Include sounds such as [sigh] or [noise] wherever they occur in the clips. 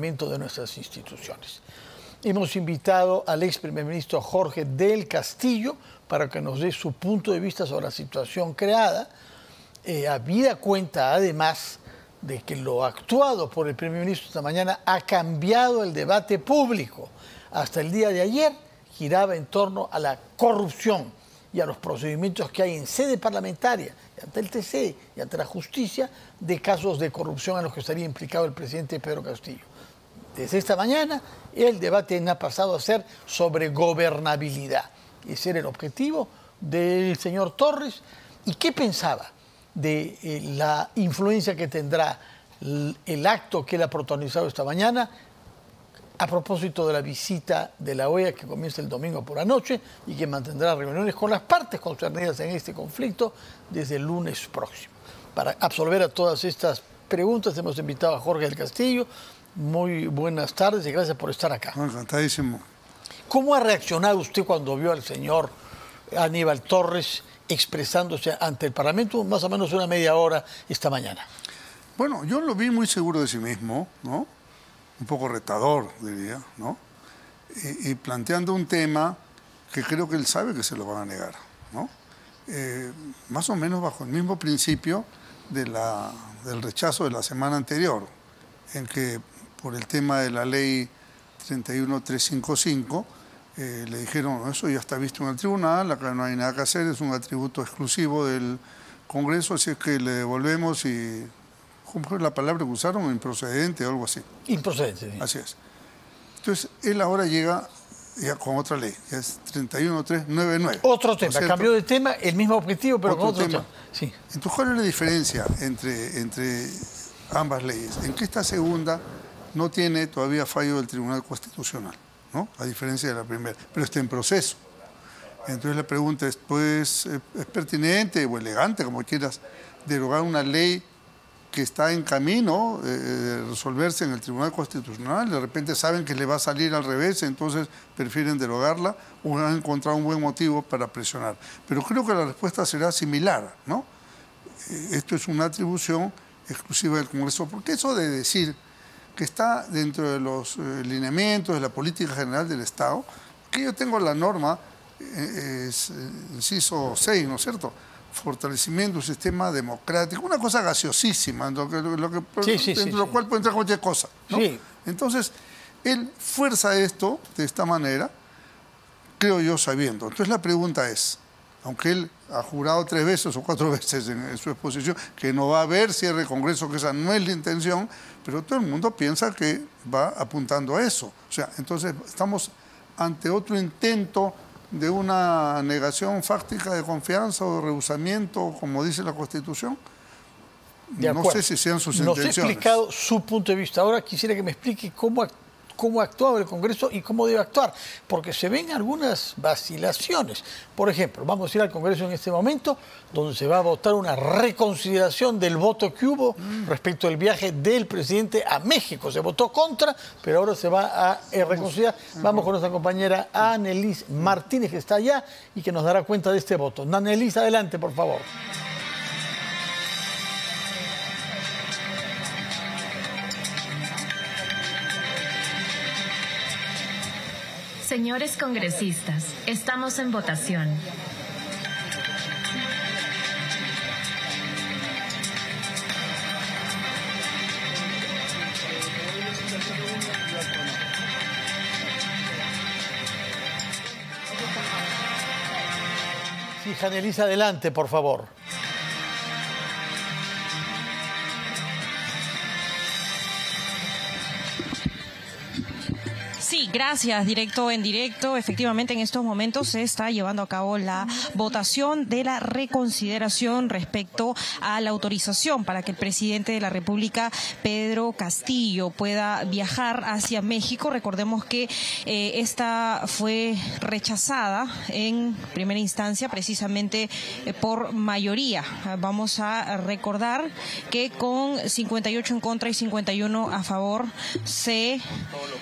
de nuestras instituciones. Hemos invitado al ex primer ministro Jorge del Castillo para que nos dé su punto de vista sobre la situación creada. Eh, habida cuenta, además, de que lo actuado por el primer ministro esta mañana ha cambiado el debate público. Hasta el día de ayer giraba en torno a la corrupción y a los procedimientos que hay en sede parlamentaria, ante el TC y ante la justicia, de casos de corrupción en los que estaría implicado el presidente Pedro Castillo. Desde esta mañana el debate ha pasado a ser sobre gobernabilidad. Ese era el objetivo del señor Torres. ¿Y qué pensaba de eh, la influencia que tendrá el acto que él ha protagonizado esta mañana a propósito de la visita de la OEA que comienza el domingo por la noche y que mantendrá reuniones con las partes concernidas en este conflicto desde el lunes próximo. Para absolver a todas estas preguntas hemos invitado a Jorge del Castillo. Muy buenas tardes y gracias por estar acá. Encantadísimo. ¿Cómo ha reaccionado usted cuando vio al señor Aníbal Torres expresándose ante el Parlamento más o menos una media hora esta mañana? Bueno, yo lo vi muy seguro de sí mismo, ¿no? un poco retador, diría, ¿no? Y, planteando un tema que creo que él sabe que se lo van a negar, ¿no? Eh, más o menos bajo el mismo principio de la, del rechazo de la semana anterior, en que por el tema de la ley 31355 eh, le dijeron, eso ya está visto en el tribunal, acá no hay nada que hacer, es un atributo exclusivo del Congreso, así es que le devolvemos y ¿cómo fue la palabra que usaron? Improcedente o algo así. Improcedente, sí. Así es. Entonces, él ahora llega ya con otra ley, que es 31399. Otro tema, cambió de tema, el mismo objetivo, pero con otro tema. Sí. Entonces, ¿cuál es la diferencia entre, entre ambas leyes? En que esta segunda no tiene todavía fallo del Tribunal Constitucional, ¿no? A diferencia de la primera, pero está en proceso. Entonces la pregunta es, pues, ¿es pertinente o elegante, como quieras, derogar una ley que está en camino de resolverse en el Tribunal Constitucional, de repente saben que le va a salir al revés, entonces prefieren derogarla o han encontrado un buen motivo para presionar. Pero creo que la respuesta será similar, ¿no? Eh, esto es una atribución exclusiva del Congreso, porque eso de decir que está dentro de los eh, lineamientos de la política general del Estado, que yo tengo la norma, eh, es inciso 6, ¿no es cierto?, fortalecimiento un sistema democrático, una cosa gaseosísima, lo que, lo que, dentro de lo cual puede entrar cualquier cosa. Entonces, él fuerza esto de esta manera, creo yo sabiendo. Entonces la pregunta es, aunque él ha jurado tres veces o cuatro [laughs] veces en, su exposición que no va a haber cierre de Congreso, que esa no es la intención, pero todo el mundo piensa que va apuntando a eso. O sea, entonces estamos ante otro intento de una negación fáctica de confianza o de rehusamiento, como dice la Constitución? no sé si sean sus intenciones. Nos ha explicado su punto de vista. Ahora quisiera que me explique cómo cómo actuaba el Congreso y cómo debe actuar, porque se ven algunas vacilaciones. Por ejemplo, vamos a ir al Congreso en este momento, donde se va a votar una reconsideración del voto que hubo respecto al viaje del presidente a México. Se votó contra, pero ahora se va a eh, reconsiderar. Vamos con nuestra compañera Anelis Martínez, que está allá y que nos dará cuenta de este voto. Anelis, adelante, por favor. Señores congresistas, estamos en votación. Sí, Janelisa, adelante, por favor. Gracias, directo en directo. Efectivamente, en estos momentos se está llevando a cabo la votación de la reconsideración respecto a la autorización para que el presidente de la República, Pedro Castillo, pueda viajar hacia México. Recordemos que eh, esta fue rechazada en primera instancia precisamente eh, por mayoría. Vamos a recordar que con 58 en contra y 51 a favor se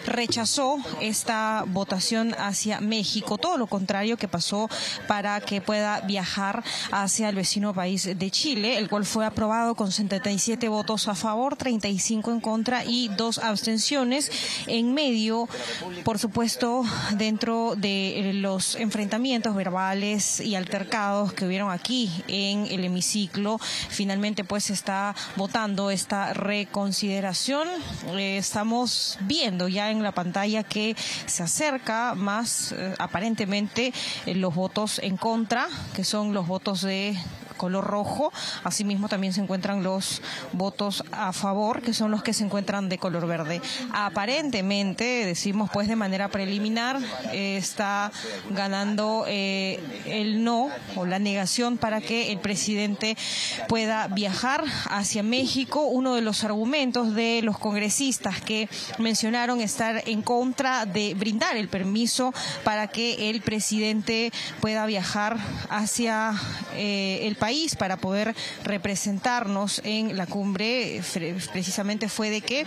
rechazó esta votación hacia México, todo lo contrario que pasó para que pueda viajar hacia el vecino país de Chile, el cual fue aprobado con 77 votos a favor, 35 en contra y dos abstenciones. En medio, por supuesto, dentro de los enfrentamientos verbales y altercados que hubieron aquí en el hemiciclo, finalmente pues está votando esta reconsideración. Eh, estamos viendo ya en la pantalla que se acerca más eh, aparentemente eh, los votos en contra, que son los votos de color rojo. Asimismo, también se encuentran los votos a favor, que son los que se encuentran de color verde. Aparentemente, decimos pues de manera preliminar, eh, está ganando eh, el no o la negación para que el presidente pueda viajar hacia México. Uno de los argumentos de los congresistas que mencionaron estar en contra de brindar el permiso para que el presidente pueda viajar hacia eh, el país para poder representarnos en la cumbre precisamente fue de que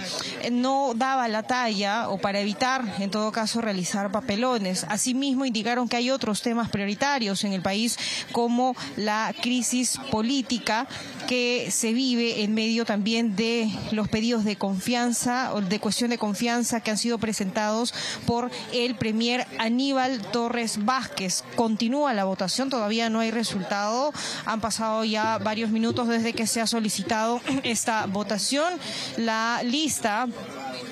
no daba la talla o para evitar en todo caso realizar papelones. Asimismo indicaron que hay otros temas prioritarios en el país como la crisis política que se vive en medio también de los pedidos de confianza o de cuestión de confianza que han sido presentados por el premier Aníbal Torres Vázquez. Continúa la votación, todavía no hay resultado. Han ya varios minutos desde que se ha solicitado esta votación. La lista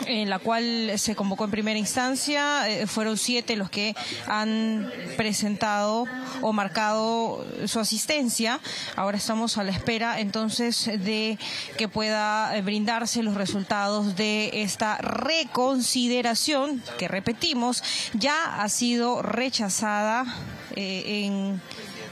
en la cual se convocó en primera instancia. Eh, fueron siete los que han presentado o marcado su asistencia. Ahora estamos a la espera entonces de que pueda eh, brindarse los resultados de esta reconsideración que repetimos ya ha sido rechazada eh, en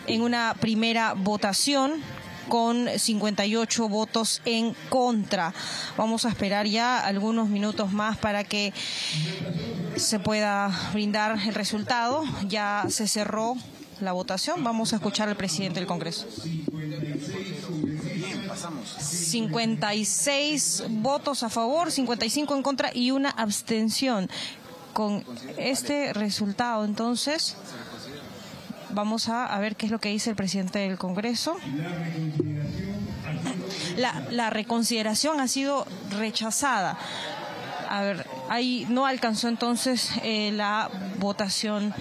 en una primera votación con 58 votos en contra. Vamos a esperar ya algunos minutos más para que se pueda brindar el resultado. Ya se cerró la votación. Vamos a escuchar al presidente del Congreso. 56 votos a favor, 55 en contra y una abstención. Con este resultado, entonces, Vamos a, ver qué es lo que dice el presidente del Congreso. La, reconsideración ha sido rechazada. A ver, ahí no alcanzó entonces eh, la votación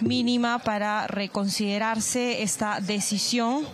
mínima para reconsiderarse esta decisión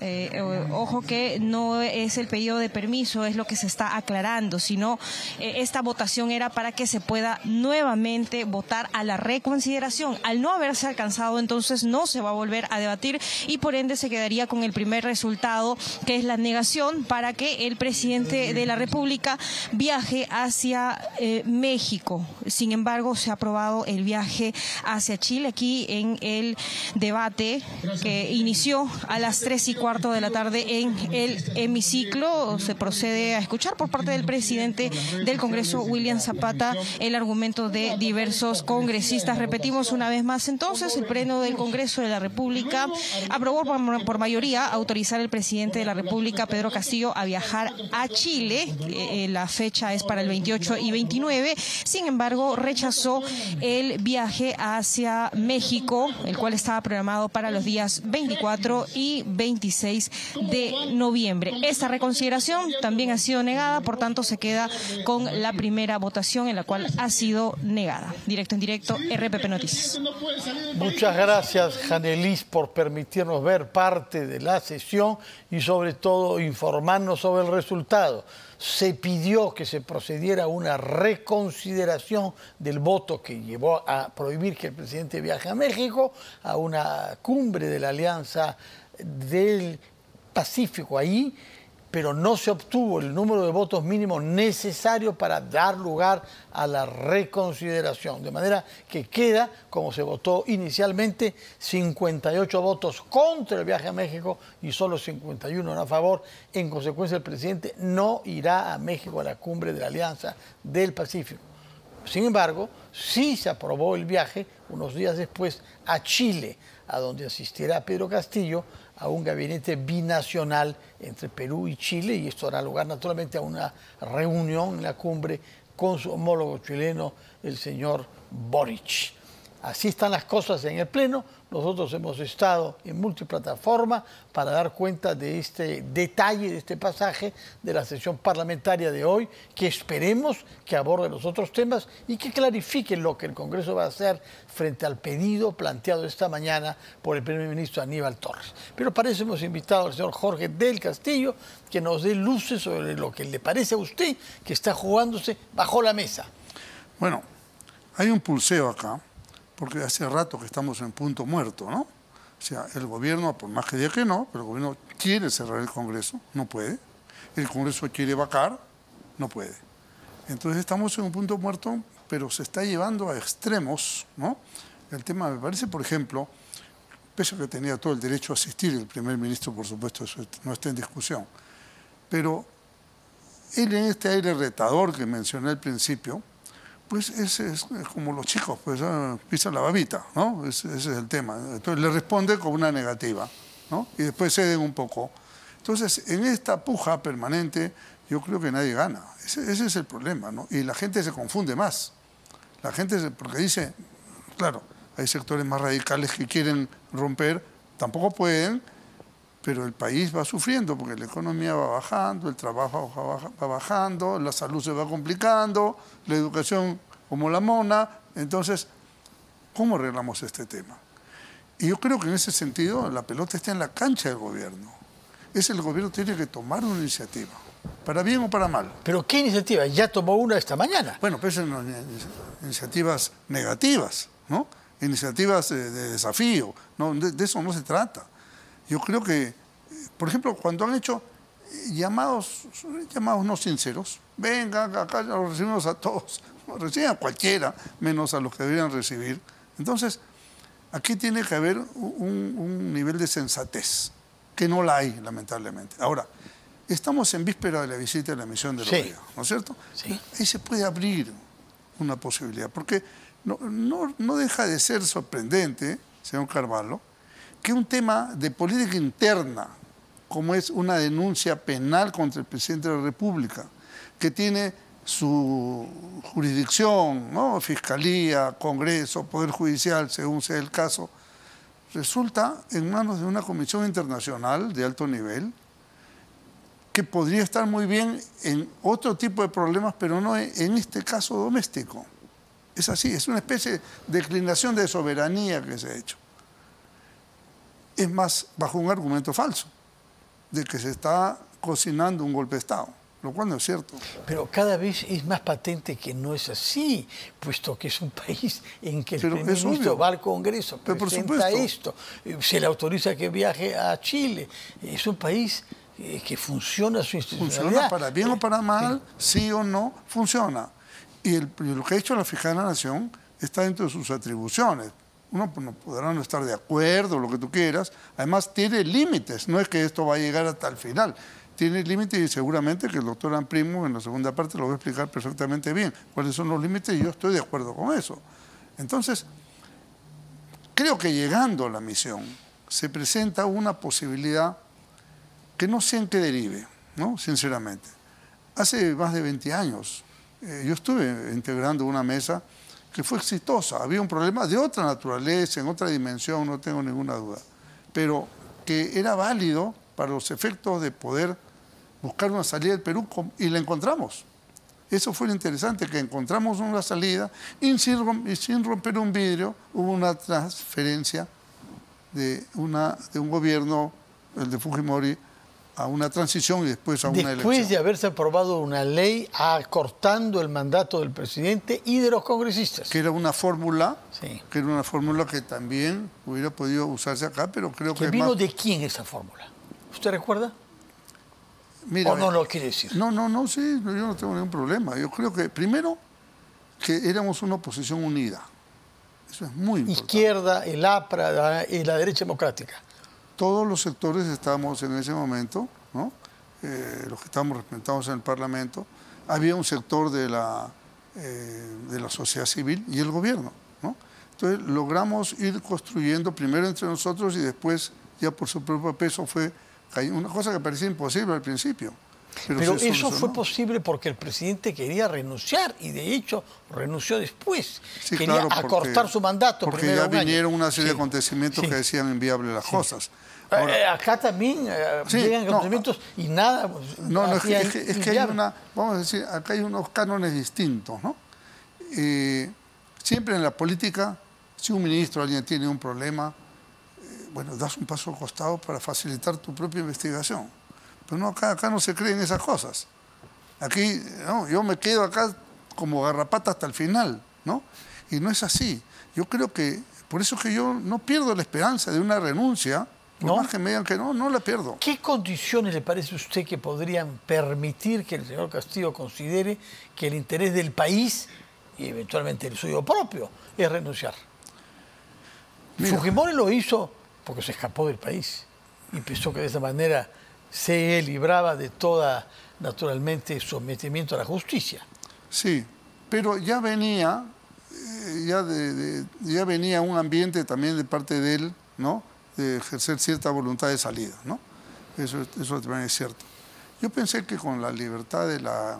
eh, ojo que no es el pedido de permiso, es lo que se está aclarando, sino eh, esta votación era para que se pueda nuevamente votar a la reconsideración. Al no haberse alcanzado, entonces no se va a volver a debatir y por ende se quedaría con el primer resultado, que es la negación para que el presidente de la República viaje hacia eh, México. Sin embargo, se ha aprobado el viaje hacia Chile aquí en el debate que inició a las tres y cuatro cuarto de la tarde en el hemiciclo. Se procede a escuchar por parte del presidente del Congreso, William Zapata, el argumento de diversos congresistas. Repetimos una vez más entonces, el Pleno del Congreso de la República aprobó por mayoría autorizar al presidente de la República, Pedro Castillo, a viajar a Chile. Eh, la fecha es para el 28 y 29. Sin embargo, rechazó el viaje hacia México, el cual estaba programado para los días 24 y 26 de noviembre. Esta reconsideración también ha sido negada, por tanto se queda con la primera votación en la cual ha sido negada. Directo en directo, RPP Noticias. Muchas gracias, Janelis, por permitirnos ver parte de la sesión y sobre todo informarnos sobre el resultado se pidió que se procediera a una reconsideración del voto que llevó a prohibir que el presidente viaje a México, a una cumbre de la Alianza del Pacífico ahí, pero no se obtuvo el número de votos mínimos necesarios para dar lugar a la reconsideración. De manera que queda, como se votó inicialmente, 58 votos contra el viaje a México y solo 51 a favor. En consecuencia, el presidente no irá a México a la cumbre de la Alianza del Pacífico. Sin embargo, sí se aprobó el viaje unos días después a Chile, a donde asistirá Pedro Castillo a un gabinete binacional entre Perú y Chile y esto dará lugar naturalmente a una reunión en la cumbre con su homólogo chileno, el señor Boric. Así están las cosas en el Pleno. Nosotros hemos estado en multiplataforma para dar cuenta de este detalle, de este pasaje de la sesión parlamentaria de hoy, que esperemos que aborde los otros temas y que clarifique lo que el Congreso va a hacer frente al pedido planteado esta mañana por el primer ministro Aníbal Torres. Pero para eso hemos invitado al señor Jorge del Castillo, que nos dé luces sobre lo que le parece a usted que está jugándose bajo la mesa. Bueno, hay un pulseo acá porque hace rato que estamos en punto muerto, ¿no? O sea, el gobierno, por más que diga que no, pero el gobierno quiere cerrar el Congreso, no puede. El Congreso quiere vacar, no puede. Entonces estamos en un punto muerto, pero se está llevando a extremos, ¿no? El tema, me parece, por ejemplo, pese a que tenía todo el derecho a asistir, el primer ministro, por supuesto, eso no está en discusión, pero él en este aire retador que mencioné al principio, pues ese es, como los chicos, pues pisan la babita, ¿no? Ese, es el tema. Entonces le responde con una negativa, ¿no? Y después ceden un poco. Entonces, en esta puja permanente, yo creo que nadie gana. Ese, es el problema, ¿no? Y la gente se confunde más. La gente, porque dice, claro, hay sectores más radicales que quieren romper, tampoco pueden, pero el país va sufriendo porque la economía va bajando, el trabajo va bajando, la salud se va complicando, la educación como la mona. Entonces, ¿cómo arreglamos este tema? Y yo creo que en ese sentido la pelota está en la cancha del gobierno. Es el gobierno tiene que tomar una iniciativa, para bien o para mal. ¿Pero qué iniciativa? Ya tomó una esta mañana. Bueno, pues son iniciativas negativas, ¿no? Iniciativas de, desafío. No, de eso no se trata. Yo creo que, por ejemplo, cuando han hecho llamados, llamados no sinceros, vengan, acá los recibimos a todos, reciben a cualquiera, menos a los que deberían recibir. Entonces, aquí tiene que haber un, nivel de sensatez, que no la hay, lamentablemente. Ahora, estamos en víspera de la visita de la misión de los ¿no es cierto? Sí. Ahí se puede abrir una posibilidad, porque no, no, no deja de ser sorprendente, señor Carvalho, que un tema de política interna, como es una denuncia penal contra el presidente de la República, que tiene su jurisdicción, ¿no? Fiscalía, Congreso, Poder Judicial, según sea el caso, resulta en manos de una comisión internacional de alto nivel que podría estar muy bien en otro tipo de problemas, pero no en este caso doméstico. Es así, es una especie de declinación de soberanía que se ha hecho es más bajo un argumento falso, de que se está cocinando un golpe de Estado, lo cual no es cierto. Pero cada vez es más patente que no es así, puesto que es un [laughs] país en que el primer ministro va al Congreso, presenta esto, se le autoriza que viaje a Chile. Es un país eh, que funciona su institucionalidad. Funciona para bien o para mal, sí, o no, funciona. Y, lo que ha hecho la Fiscalía de la Nación está dentro de sus atribuciones uno pues, no podrá no estar de acuerdo, lo que tú quieras. Además, tiene límites, no es que esto va a llegar hasta el final. Tiene límites y seguramente que el doctor Amprimo en la segunda parte lo va a explicar perfectamente bien cuáles son los límites y yo estoy de acuerdo con eso. Entonces, creo que llegando a la misión se presenta una posibilidad que no sé en qué derive, ¿no? sinceramente. Hace más de 20 años eh, yo estuve integrando una mesa que fue exitosa. Había un problema de otra naturaleza, en otra dimensión, no tengo ninguna duda, pero que era válido para los efectos de poder buscar una salida del Perú y la encontramos. Eso fue lo interesante, que encontramos una salida y sin romper un vidrio hubo una transferencia de, una, de un gobierno, el de Fujimori, a una transición y después a una elección. Después de haberse aprobado una ley acortando el mandato del presidente y de los congresistas. Que era una fórmula, que era una fórmula que también hubiera podido usarse acá, pero creo que... vino de quién esa fórmula? ¿Usted recuerda? Mira, ¿O no lo quiere decir? No, no, no, sí, yo no tengo ningún problema. Yo creo que, primero, que éramos una oposición unida. Eso es muy importante. Izquierda, el APRA y la derecha democrática todos los sectores estábamos en ese momento. Eh, los que estábamos representados en el Parlamento, había un sector de la, eh, de la sociedad civil y el gobierno. ¿no? Entonces logramos ir construyendo primero entre nosotros y después ya por su propio peso fue una cosa que parecía imposible al principio. Pero, eso fue posible porque el presidente quería renunciar y de hecho renunció después. quería acortar su mandato. Porque ya vinieron una serie de acontecimientos que decían inviables las cosas. Eh, eh, acá también eh, llegan acontecimientos y nada. No, no, es que, es que, hay una, vamos a decir, acá hay unos cánones distintos, ¿no? siempre en la política, si un ministro, alguien tiene un problema, bueno, das un paso al costado para facilitar tu propia investigación pero no, acá, acá no se creen esas cosas. Aquí, yo me quedo acá como garrapata hasta el final, ¿no? Y no es así. Yo creo que, por eso que yo no pierdo la esperanza de una renuncia, por más que me digan que no, no la pierdo. ¿Qué condiciones le parece a usted que podrían permitir que el señor Castillo considere que el interés del país, y eventualmente el suyo propio, es renunciar? Fujimori lo hizo porque se escapó del país y pensó que de esa manera se libraba de toda, naturalmente, sometimiento a la justicia. Sí, pero ya venía, eh, ya, ya venía un ambiente también de parte de él, ¿no? De ejercer cierta voluntad de salida, ¿no? Eso, eso también es cierto. Yo pensé que con la libertad de la,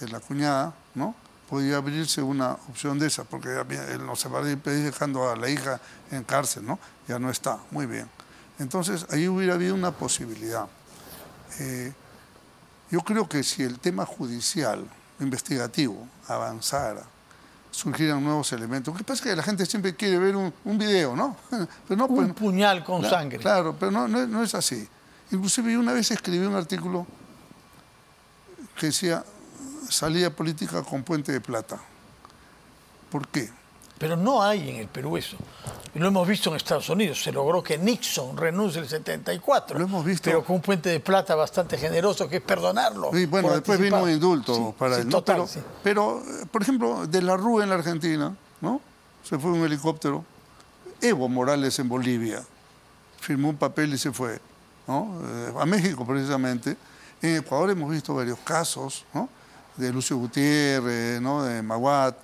de la cuñada, ¿no? podía abrirse una opción de esa, porque él no se va a ir dejando a la hija en cárcel, ¿no? Ya no está, muy bien. Entonces, ahí hubiera habido una posibilidad. Eh, yo creo que si el tema judicial, investigativo, avanzara, surgieran nuevos elementos. Lo que pasa es que la gente siempre quiere ver un, video, ¿no? [laughs] Pero no un pues, puñal con sangre. Claro, pero no, no, es así. Inclusive una vez escribí un artículo que decía salida política con puente de plata. ¿Por qué? Pero no hay en el Perú eso. Lo hemos visto en Estados Unidos. Se logró que Nixon renuncie en el 74. Lo hemos visto. Pero con un puente de plata bastante generoso, que es perdonarlo. Y bueno, después vino un indulto para él. pero, por ejemplo, de la Rúa en la Argentina, ¿no? Se fue un helicóptero. Evo Morales en Bolivia. Firmó un papel y se fue. ¿no? Eh, a México, precisamente. En Ecuador hemos visto varios casos, ¿no? De Lucio Gutiérrez, ¿no? De Maguat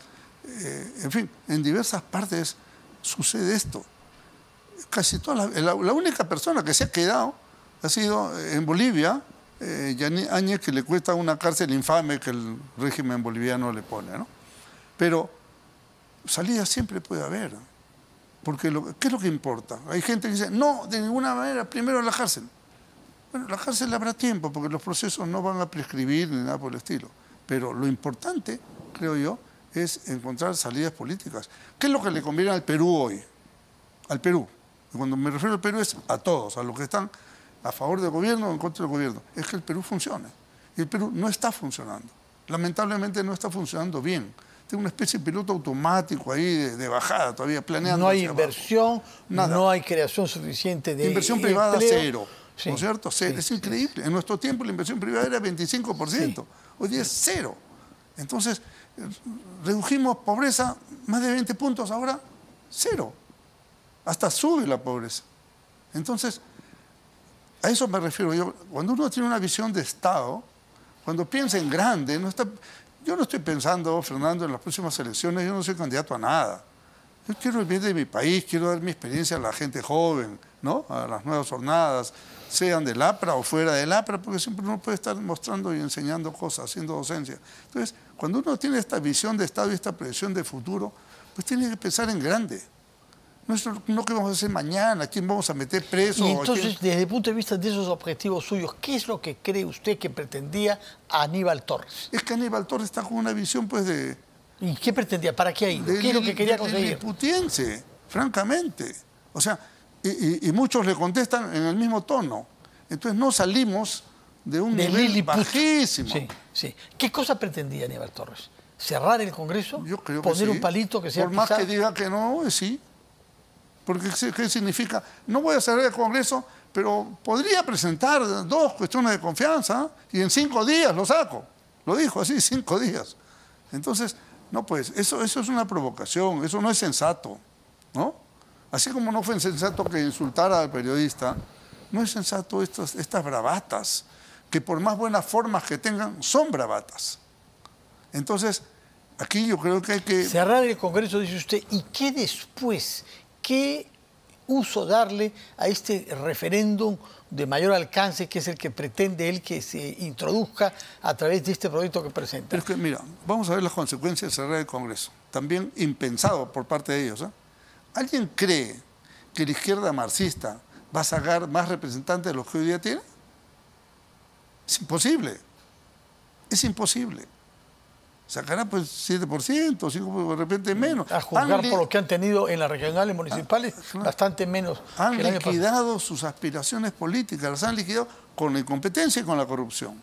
eh, en fin, en diversas partes sucede esto. Casi toda la, única persona que se ha quedado ha sido en Bolivia, eh, Áñez, que le cuesta una cárcel infame que el régimen boliviano le pone. ¿no? Pero salida siempre puede haber. Porque ¿qué es lo que importa? Hay gente que dice, no, de ninguna manera, primero la cárcel. Bueno, la cárcel habrá tiempo porque los procesos no van a prescribir ni nada por el estilo. Pero lo importante, creo yo, es encontrar salidas políticas. ¿Qué es lo que le conviene al Perú hoy? Al Perú. cuando me refiero al Perú es a todos, a los que están a favor del gobierno o en contra del gobierno. Es que el Perú funcione. Y el Perú no está funcionando. Lamentablemente no está funcionando bien. Tiene una especie de piloto automático ahí de, bajada todavía planeando. No hay inversión, no hay creación suficiente de Inversión privada cero. ¿No es cierto? es increíble. En nuestro tiempo la inversión privada era 25%. Hoy día es cero. Entonces, redujimos pobreza más de 20 puntos, ahora cero. Hasta sube la pobreza. Entonces, a eso me refiero yo. Cuando uno tiene una visión de Estado, cuando piensa en grande, no está, yo no estoy pensando, Fernando, en las próximas elecciones, yo no soy candidato a nada. Yo quiero el bien de mi país, quiero dar mi experiencia a la gente joven, ¿no? a las nuevas jornadas, sean del APRA o fuera del APRA, porque siempre uno puede estar mostrando y enseñando cosas, haciendo docencia. Entonces, cuando uno tiene esta visión de Estado y esta proyección de futuro, pues tiene que pensar en grande. No es lo que vamos a hacer mañana, quién vamos a meter preso. Y entonces, desde el punto de vista de esos objetivos suyos, ¿qué es lo que cree usted que pretendía Aníbal Torres? Es que Aníbal Torres está con una visión, pues, de... ¿Y qué pretendía? ¿Para qué ha ido? ¿Qué es lo que quería conseguir? De francamente. O sea, y, muchos le contestan en el mismo tono. Entonces no salimos de un nivel bajísimo. Sí, sí. ¿Qué cosa pretendía Aníbal Torres? ¿Cerrar el Congreso? Yo creo ¿Poner un palito que sea Por más que diga que no, sí. Porque ¿qué significa? No voy a cerrar el Congreso, pero podría presentar dos cuestiones de confianza y en cinco días lo saco. Lo dijo así, [laughs] cinco días. Entonces, no, pues, eso, eso es una provocación, eso no es sensato, ¿no? Así como no fue sensato que insultara al periodista, no es sensato estas, estas bravatas, que por más buenas formas que tengan, son bravatas. Entonces, aquí yo creo que hay que... Cerrar el Congreso, dice usted, ¿y qué después? ¿Qué uso darle a este referéndum de mayor alcance, que es el que pretende él que se introduzca a través de este proyecto que presenta? Pero es que, mira, vamos a ver las consecuencias de cerrar el Congreso. También impensado por parte de ellos. ¿eh? ¿Alguien cree que la izquierda marxista va a sacar más representantes de los que hoy día tiene? Es imposible. Es imposible. Sacará pues 7%, 5% de repente menos. A juzgar Han por lo que han tenido en las regionales municipales, bastante menos han que liquidado sus aspiraciones políticas, las han liquidado con la incompetencia y con la corrupción.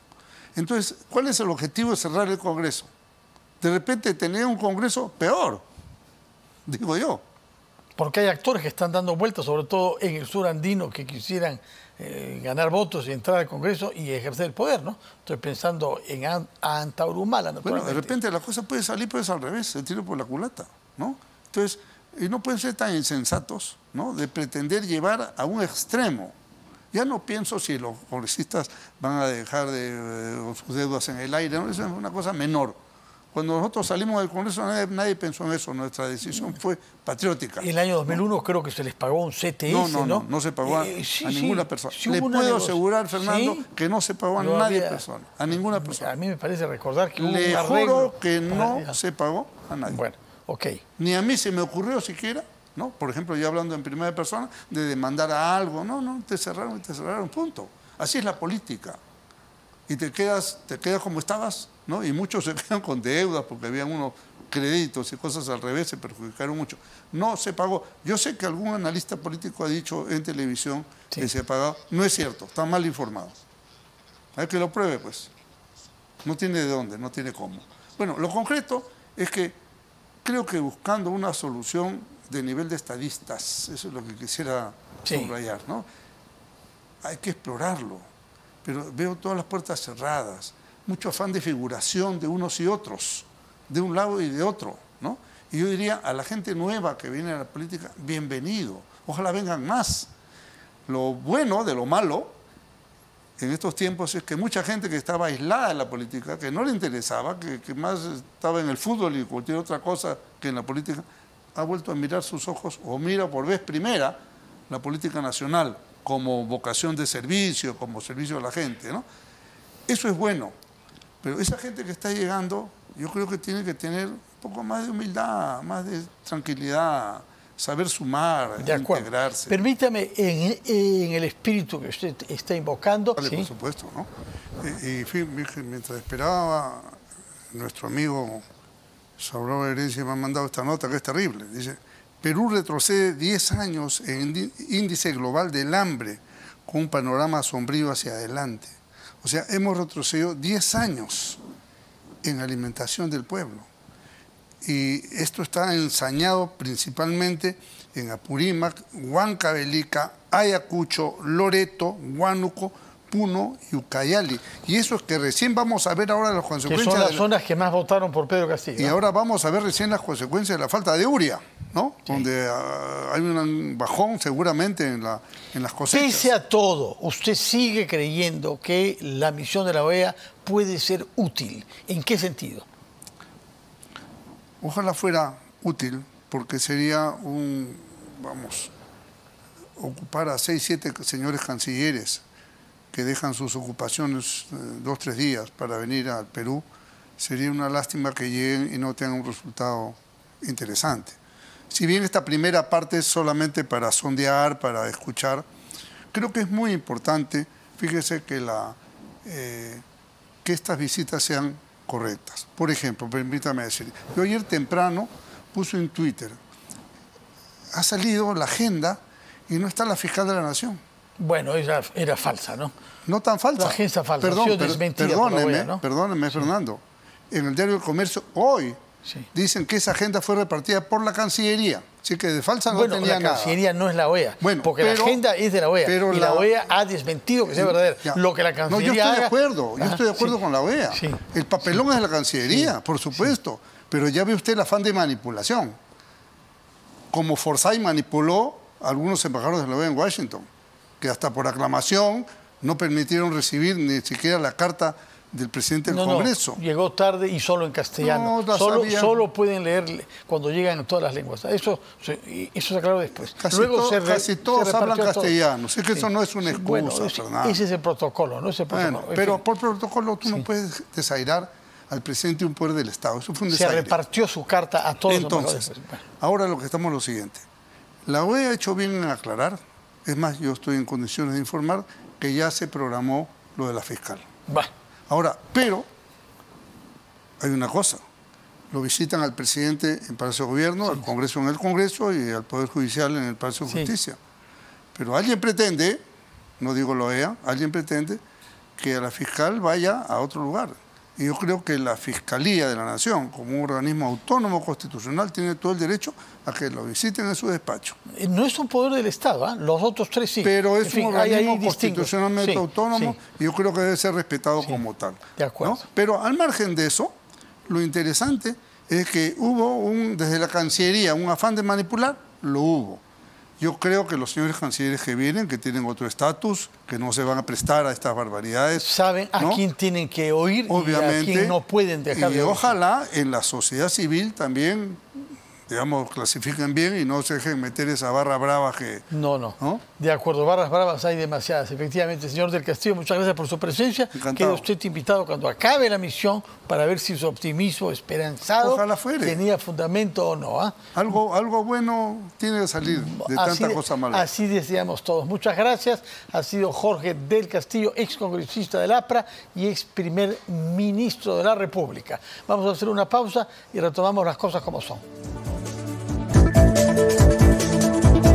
Entonces, ¿cuál es el objetivo de cerrar el Congreso? De repente tener un Congreso peor, digo yo. Porque hay actores que están dando vueltas, sobre todo en el sur andino, que quisieran eh, ganar votos y entrar al Congreso y ejercer el poder, ¿no? Estoy pensando en An- Antaurumala, Bueno, de repente la cosa puede salir pues al revés, se tiro por la culata, ¿no? Entonces, y no pueden ser tan insensatos, ¿no? De pretender llevar a un extremo. Ya no pienso si los congresistas van a dejar de, eh, sus deudas en el aire, ¿no? Eso es una cosa menor. Cuando nosotros salimos del Congreso nadie, nadie pensó en eso, nuestra decisión fue patriótica. En el año 2001 creo que se les pagó un CTS, No, ¿no? no, no, no se pagó a, Eh, sí, a sí, ninguna persona. Le puedo asegurar, Fernando, ¿Sí? que no se pagó a nadie había- persona, a ninguna persona. A mí me parece recordar que hubo Le un arreglo. juro que para- no se pagó a nadie. Bueno, ok. Ni a mí se me ocurrió siquiera, ¿no? Por ejemplo, yo hablando en primera persona, de demandar a algo. No, no, te cerraron y te cerraron, punto. Así es la política. Y te quedas, te quedas como estabas, ¿no? Y muchos [laughs] se quedan con deudas porque habían unos créditos y cosas al revés, se perjudicaron mucho. No se pagó. Yo sé que algún analista político ha dicho en televisión Sí. que se ha pagado. No es cierto, están mal informados. Hay que lo pruebe, pues. No tiene de dónde, no tiene cómo. Bueno, lo concreto es que creo que buscando una solución de nivel de estadistas, eso es lo que quisiera Sí. subrayar, ¿no? Hay que explorarlo, pero veo todas las puertas cerradas, mucho afán de figuración de unos y otros, de un lado y de otro, ¿no? Y yo diría a la gente nueva que viene a la política, bienvenido, ojalá vengan más. Lo bueno de lo malo en estos tiempos es que mucha gente que estaba aislada en la política, que no le interesaba, que, que más estaba en el fútbol y cualquier otra cosa que en la política, ha vuelto a mirar sus ojos o mira por vez primera la política nacional como vocación de servicio, como servicio a la gente. ¿no? Eso es bueno, pero esa gente que está llegando, yo creo que tiene que tener un poco más de humildad, más de tranquilidad, saber sumar, De integrarse. Permítame, en, en el espíritu que usted está invocando, Vale, ¿sí? por supuesto, ¿no? Y, mientras esperaba, nuestro amigo Saúl Herencia me ha mandado esta nota que es terrible. Dice, Perú retrocede 10 años en índice global del hambre, con un panorama sombrío hacia adelante. O sea, hemos retrocedido 10 años en alimentación del pueblo. Y esto está ensañado principalmente en Apurímac, Huancavelica, Ayacucho, Loreto, Huánuco, Puno y Ucayali. Y eso es que recién vamos a ver ahora las que consecuencias. son las de la- zonas que más votaron por Pedro Castillo. y ahora vamos a ver recién las consecuencias de la falta de uria, ¿no? Donde ah, hay un bajón seguramente en, la, en las cosechas. Pese a todo, usted sigue creyendo que la misión de la OEA puede ser útil. ¿En qué sentido? Ojalá fuera útil, porque sería un, vamos, ocupar a seis, siete señores cancilleres que dejan sus ocupaciones eh, dos, tres días para venir al Perú, sería una lástima que lleguen y no tengan un resultado interesante. Si bien esta primera parte es solamente para sondear, para escuchar, creo que es muy importante, fíjese que, la, eh, que estas visitas sean correctas. Por ejemplo, permítame decir, yo ayer temprano puse en Twitter, ha salido la agenda y no está la fiscal de la Nación. Bueno, esa era falsa, ¿no? No tan falsa. La agencia falsa, Perdón, per- la perdóneme, ¿no? perdóneme, Fernando. En el diario del Comercio hoy Sí. dicen que esa agenda fue repartida por la Cancillería. Así que de falsa no bueno, tenía la nada. Cancillería no es la OEA, Bueno, porque pero- la agenda es de la OEA pero y la, la- OEA ha desmentido que sea verdadera. Ya. Lo que la No, yo Cancillería estoy de acuerdo, yo Ah, estoy de acuerdo sí. con la OEA. Sí. El papelón es de la Cancillería, por supuesto. Pero ya ve usted el afán de manipulación. Como Forsyth manipuló a algunos embajadores de la OEA en Washington, que hasta por aclamación no permitieron recibir ni siquiera la carta del presidente del No, no, Congreso. llegó tarde y solo en castellano. No, solo, solo pueden leer cuando llegan en todas las lenguas. Eso se, eso se aclaró después. Casi, Luego to- se re- casi se todos hablan repartió todo. castellano. Sé que eso no es una excusa, bueno, ese, Fernando. ese es el protocolo, no es el protocolo. Bueno, En pero fin, por protocolo tú no puedes desairar al presidente de un poder del Estado. Eso fue un se desaire. repartió su carta a todos los Entonces, embajadores. Bueno, ahora lo que estamos es lo siguiente. La OEA ha hecho bien en aclarar, es más, yo estoy en condiciones de informar que ya se programó lo de la fiscal. va. Ahora, pero hay una cosa. Lo visitan al presidente en Palacio de Gobierno, al Congreso en el Congreso y al Poder Judicial en el Palacio de Sí. Justicia. Pero alguien pretende, no digo la OEA, alguien pretende que la fiscal vaya a otro lugar. Y yo creo que la Fiscalía de la Nación, como un organismo autónomo constitucional, tiene todo el derecho a que lo visiten en su despacho. Eh, No es un poder del Estado, ¿ah? los otros tres sí. Pero En es fin, un hay organismo constitucionalmente Sí, autónomo sí. y yo creo que debe ser respetado como tal. de acuerdo. ¿no? Pero al margen de eso, lo interesante es que hubo un, desde la Cancillería un afán de manipular, lo hubo. Yo creo que los señores cancilleres que vienen, que tienen otro estatus, que no se van a prestar a estas barbaridades. Saben a quién tienen que oír y a Obviamente. quién no pueden dejar y de oír. ojalá en la sociedad civil también, digamos, clasifiquen bien y no se dejen meter esa barra brava que... No, no, ¿No? De acuerdo, barras bravas hay demasiadas. Efectivamente, señor del Castillo, muchas gracias por su presencia. Encantado. Queda usted invitado cuando acabe la misión para ver si su optimismo esperanzado Ojalá fuere. tenía fundamento o no. ¿ah? Algo, algo bueno tiene que salir de Así, tanta cosa mala. así deseamos todos. Muchas gracias. Ha sido Jorge del Castillo, ex congresista del APRA y ex primer ministro de la República. Vamos a hacer una pausa y retomamos las cosas como son.